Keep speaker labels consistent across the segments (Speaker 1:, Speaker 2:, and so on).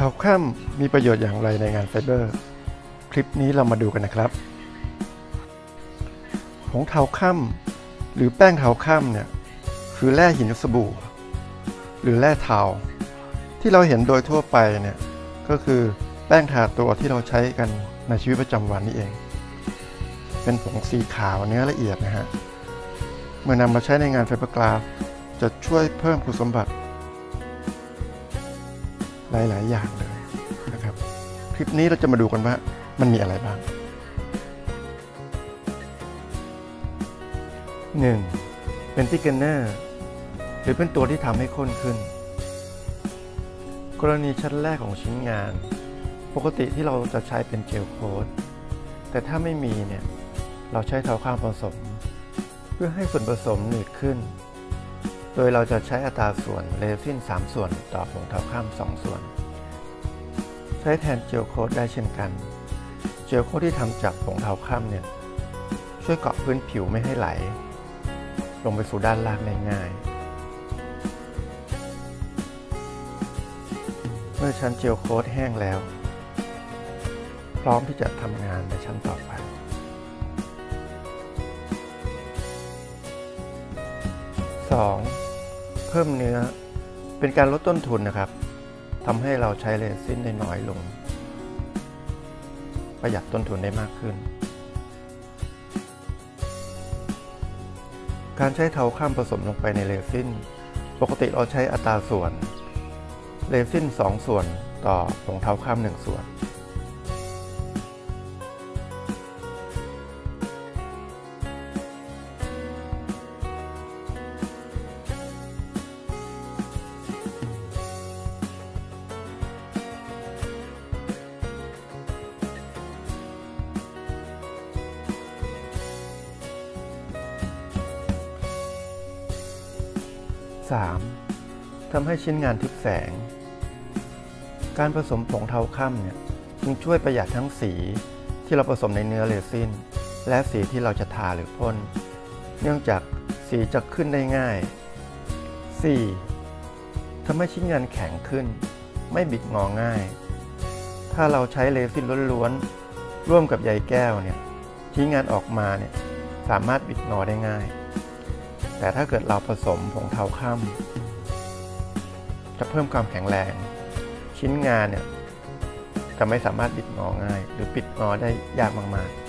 Speaker 1: เทาค่ำมีประโยชน์อย่างไรในงานไฟเบอร์ คลิปนี้เรามาดูกันนะครับ ผงเทาค่ำหรือแป้งเทาค่ำเนี่ย คือแร่หินสบู่ หรือแร่เทาที่เราเห็นโดยทั่วไปเนี่ย ก็คือแป้งทาตัวที่เราใช้กันในชีวิตประจำวันนี่เอง เป็นผงสีขาวเนื้อละเอียดนะฮะ เมื่อนำมาใช้ในงานไฟเบอร์กลาสจะช่วยเพิ่มคุณสมบัติ หลาย ๆ อย่างเลยนะครับ คลิปนี้เราจะมาดูกันว่ามันมีอะไรบ้าง 1. เป็นติกเกนเนอร์หรือเป็นตัวที่ทำให้ข้นขึ้น กรณีชั้นแรกของชิ้นงาน ปกติที่เราจะใช้เป็นเจลโค้ดแต่ถ้าไม่มีเนี่ย เราใช้เทาข้ามผสม เพื่อให้ส่วนผสมหนืดขึ้น โดยเราจะใช้อัตราส่วนเรซิน3 ส่วนต่อผงเทาข้าม 2 ส่วน ใช้แทนเจลโค้ดได้เช่นกัน เจลโค้ดที่ทำจากผงเทาข้ามเนี่ยช่วยเกาะพื้นผิวไม่ให้ไหล ลงไปสู่ด้านล่างได้ง่าย เมื่อชั้นเจลโค้ดแห้งแล้ว พร้อมที่จะทำงานในชั้นต่อไป 2. เพิ่มเนื้อ เป็นการลดต้นทุนนะครับทำให้เราใช้เรซินได้น้อยลง ประหยัดต้นทุนได้มากขึ้น การใช้เทาข้ามผสมลงไปในเรซินปกติเราใช้อัตราส่วน เรซิน2 ส่วนต่อผงเทาข้าม 1 ส่วน 3. ทำให้ชิ้นงานทึบแสง การผสมผงเทาค่ำเนี่ยจึงช่วยประหยัดทั้งสีที่เราผสมในเนื้อเรซินและสีที่เราจะทาหรือพ่น เนื่องจากสีจะขึ้นได้ง่าย 4. ทำให้ชิ้นงานแข็งขึ้น ไม่บิดงอง่าย ถ้าเราใช้เรซินล้วนๆร่วมกับใยแก้วเนี่ยชิ้นงานออกมาเนี่ยสามารถบิดงอได้ง่าย แต่ถ้าเกิดเราผสมผงเทาค่ำจะเพิ่มความแข็งแรง ชิ้นงานเนี่ยจะไม่สามารถบิดงอง่าย หรือปิดงอได้ยากมากๆ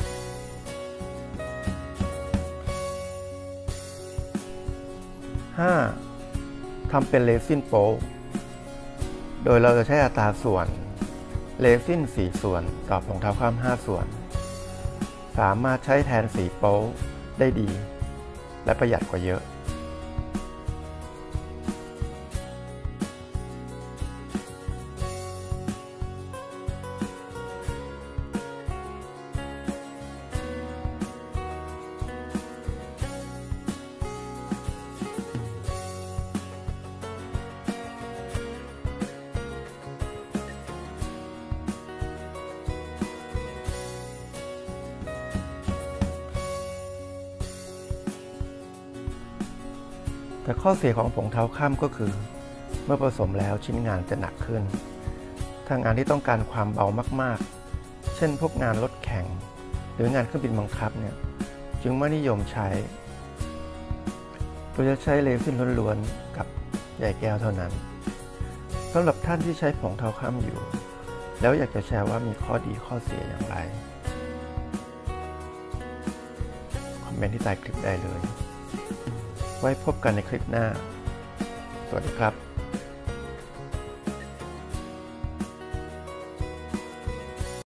Speaker 1: 5. ทำเป็นเรซินโป๊โดยเราจะใช้อัตราส่วนเรซิน4 ส่วนต่อผงเทาค่ำ5ส่วน สามารถใช้แทนสีโป๊ได้ดี และประหยัดกว่าเยอะ แต่ข้อเสียของผงเท้าข้ามก็คือ เมื่อผสมแล้วชิ้นงานจะหนักขึ้น ถ้างานที่ต้องการความเบามากๆ เช่น พวกงานรถแข่ง หรืองานเครื่องบินบังคับเนี่ยจึงไม่นิยมใช้โดยจะใช้เลซินล้วนๆกับใยแก้วเท่านั้นสำหรับท่านที่ใช้ผงเท้าข้ามอยู่ แล้วอยากจะแชร์ว่ามีข้อดีข้อเสียอย่างไร คอมเมนต์ที่ใต้คลิปได้เลย ไว้พบกันในคลิปหน้า สวัสดีครับ